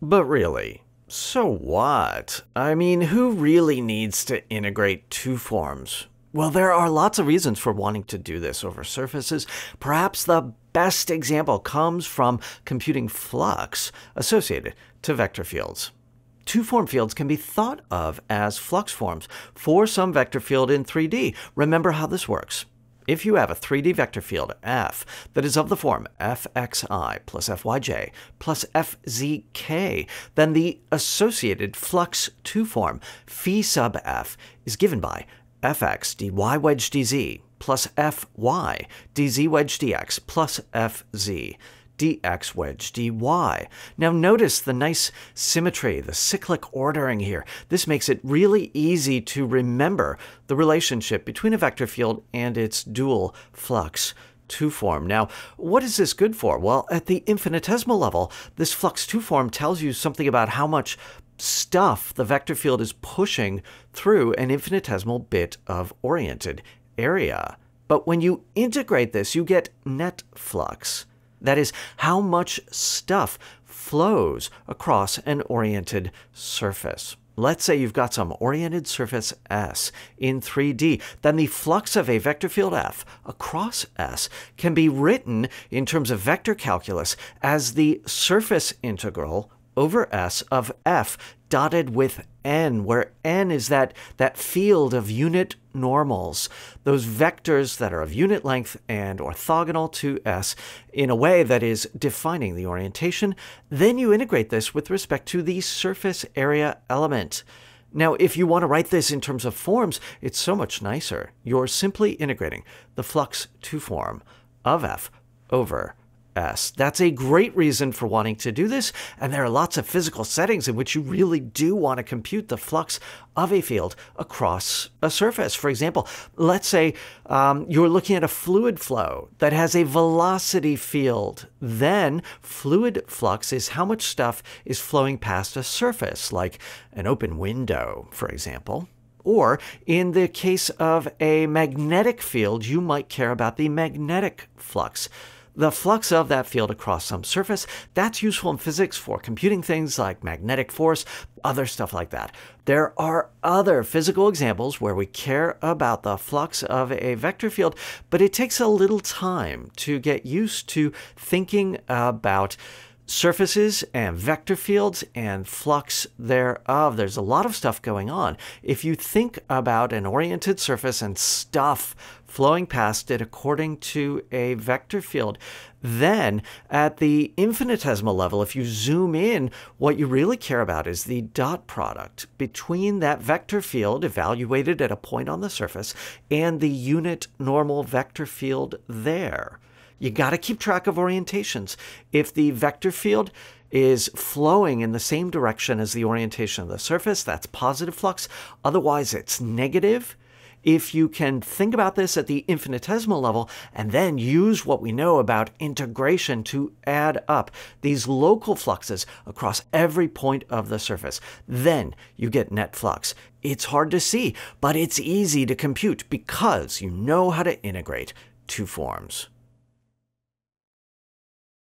But really, so what? I mean, who really needs to integrate two forms? Well, there are lots of reasons for wanting to do this over surfaces. Perhaps the best example comes from computing flux associated to vector fields. Two form fields can be thought of as flux forms for some vector field in 3D. Remember how this works. If you have a 3D vector field f that is of the form fxi plus fyj plus fzk, then the associated flux 2 form phi sub f is given by fx dy wedge dz plus fy dz wedge dx plus fz dx wedge dy. Now notice the nice symmetry, the cyclic ordering here. This makes it really easy to remember the relationship between a vector field and its dual flux 2 form. Now, what is this good for? Well, at the infinitesimal level, this flux 2 form tells you something about how much stuff the vector field is pushing through an infinitesimal bit of oriented area. But when you integrate this, you get net flux. That is, how much stuff flows across an oriented surface. Let's say you've got some oriented surface S in 3D, then the flux of a vector field F across S can be written in terms of vector calculus as the surface integral over S of F dotted with n, where n is that, that field of unit normals, those vectors that are of unit length and orthogonal to s in a way that is defining the orientation. Then you integrate this with respect to the surface area element. Now, if you want to write this in terms of forms, it's so much nicer. You're simply integrating the flux 2 form of f over S. That's a great reason for wanting to do this, and there are lots of physical settings in which you really do want to compute the flux of a field across a surface. For example, let's say um, you're looking at a fluid flow that has a velocity field. Then fluid flux is how much stuff is flowing past a surface, like an open window, for example. Or in the case of a magnetic field, you might care about the magnetic flux the flux of that field across some surface. That's useful in physics for computing things like magnetic force, other stuff like that. There are other physical examples where we care about the flux of a vector field, but it takes a little time to get used to thinking about surfaces and vector fields and flux thereof. There's a lot of stuff going on. If you think about an oriented surface and stuff flowing past it according to a vector field, then at the infinitesimal level, if you zoom in, what you really care about is the dot product between that vector field evaluated at a point on the surface and the unit normal vector field there. You got to keep track of orientations. If the vector field is flowing in the same direction as the orientation of the surface, that's positive flux. Otherwise, it's negative. If you can think about this at the infinitesimal level and then use what we know about integration to add up these local fluxes across every point of the surface, then you get net flux. It's hard to see, but it's easy to compute because you know how to integrate two forms.